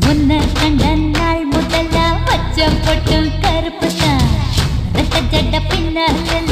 உன்னை கண்ட நாள் முதல்ல பச்சை பொட்டும் கருப்பு தான். ரத்த ஜட பின்னால